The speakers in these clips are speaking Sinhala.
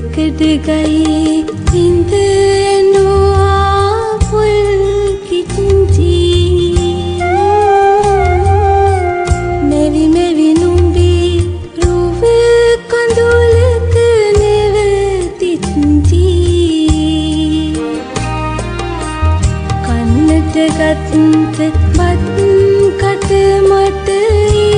දුරකට ගයි ඉඳ නොවා පුල් කිචිංචී මෙවි මෙවි නුම්බී රුව කඳුලක නෙවතිච්චී කන්නට ගත්ත බත් කට මට ඉරවිච්චී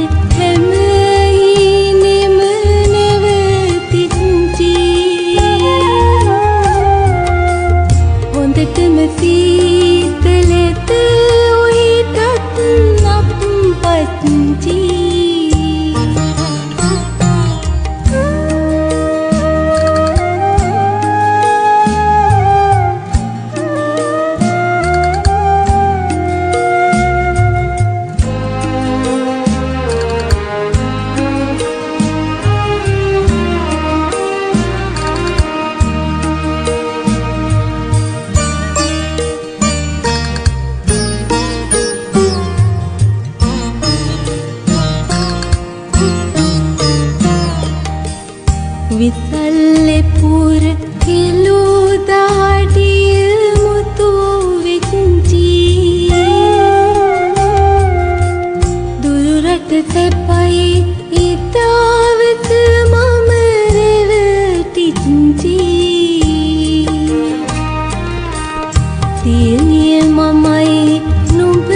විසල්ලෙපුර කෙලෝදාඩිය මුතු විච්චී දුරුරට සැපයි ඉතාවත මම රෙවටිච්චී තියනිය මමයි නුඹ